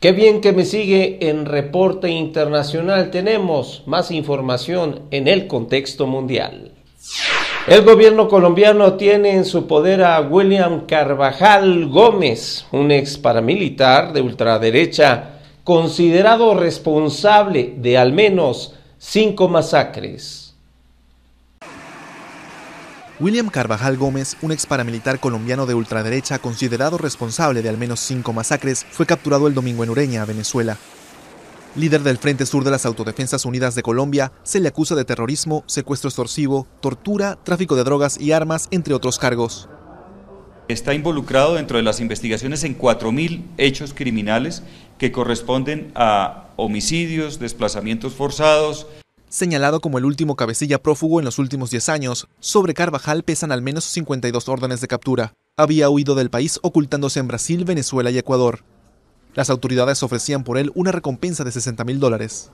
Qué bien que me sigue en Reporte Internacional. Tenemos más información en el contexto mundial. El gobierno colombiano tiene en su poder a William Carvajal Gómez, un ex paramilitar de ultraderecha considerado responsable de al menos cinco masacres. William Carvajal Gómez, un ex paramilitar colombiano de ultraderecha considerado responsable de al menos cinco masacres, fue capturado el domingo en Ureña, Venezuela. Líder del Frente Sur de las Autodefensas Unidas de Colombia, se le acusa de terrorismo, secuestro extorsivo, tortura, tráfico de drogas y armas, entre otros cargos. Está involucrado dentro de las investigaciones en 4.000 hechos criminales que corresponden a homicidios, desplazamientos forzados, Señalado como el último cabecilla prófugo en los últimos 10 años, sobre Carvajal pesan al menos 52 órdenes de captura. Había huido del país ocultándose en Brasil, Venezuela y Ecuador. Las autoridades ofrecían por él una recompensa de 60 mil dólares.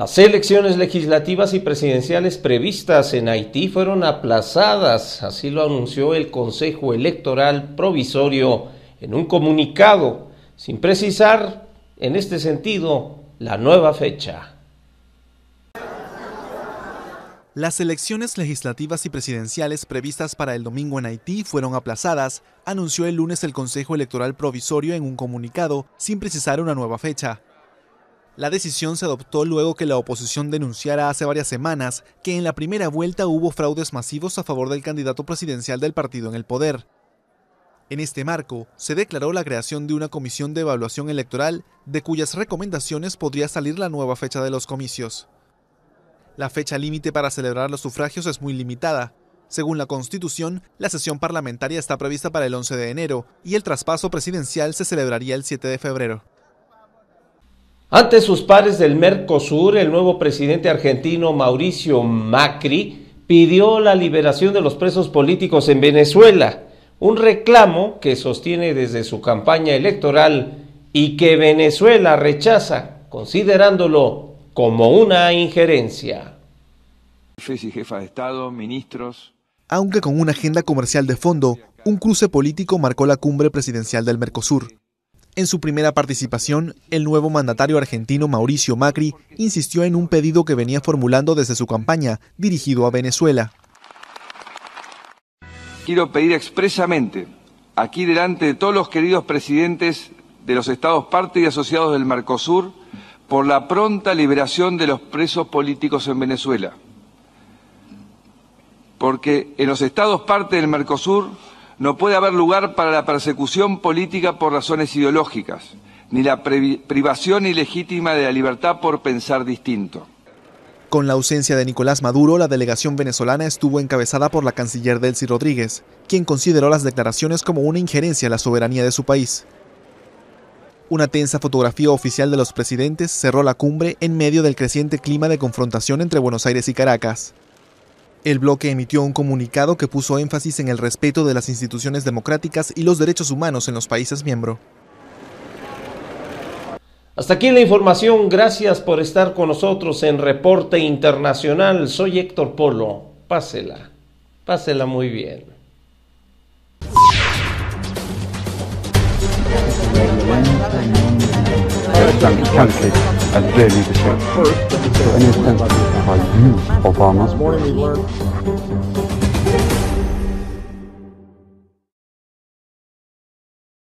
Las elecciones legislativas y presidenciales previstas en Haití fueron aplazadas, así lo anunció el Consejo Electoral Provisorio en un comunicado, sin precisar en este sentido la nueva fecha. Las elecciones legislativas y presidenciales previstas para el domingo en Haití fueron aplazadas, anunció el lunes el Consejo Electoral Provisorio en un comunicado, sin precisar una nueva fecha. La decisión se adoptó luego que la oposición denunciara hace varias semanas que en la primera vuelta hubo fraudes masivos a favor del candidato presidencial del partido en el poder. En este marco, se declaró la creación de una comisión de evaluación electoral de cuyas recomendaciones podría salir la nueva fecha de los comicios. La fecha límite para celebrar los sufragios es muy limitada. Según la Constitución, la sesión parlamentaria está prevista para el 11 de enero y el traspaso presidencial se celebraría el 7 de febrero. Ante sus pares del Mercosur, el nuevo presidente argentino Mauricio Macri pidió la liberación de los presos políticos en Venezuela un reclamo que sostiene desde su campaña electoral y que Venezuela rechaza, considerándolo como una injerencia. Jefes y jefas de Estado, ministros. Aunque con una agenda comercial de fondo, un cruce político marcó la cumbre presidencial del Mercosur. En su primera participación, el nuevo mandatario argentino Mauricio Macri insistió en un pedido que venía formulando desde su campaña, dirigido a Venezuela quiero pedir expresamente, aquí delante de todos los queridos presidentes de los Estados parte y asociados del Mercosur, por la pronta liberación de los presos políticos en Venezuela. Porque en los Estados parte del Mercosur no puede haber lugar para la persecución política por razones ideológicas, ni la privación ilegítima de la libertad por pensar distinto. Con la ausencia de Nicolás Maduro, la delegación venezolana estuvo encabezada por la canciller Delcy Rodríguez, quien consideró las declaraciones como una injerencia en la soberanía de su país. Una tensa fotografía oficial de los presidentes cerró la cumbre en medio del creciente clima de confrontación entre Buenos Aires y Caracas. El bloque emitió un comunicado que puso énfasis en el respeto de las instituciones democráticas y los derechos humanos en los países miembros. Hasta aquí la información. Gracias por estar con nosotros en Reporte Internacional. Soy Héctor Polo. Pásela. Pásela muy bien. Islamic country as their leadership. So in a sense, by use Obama's.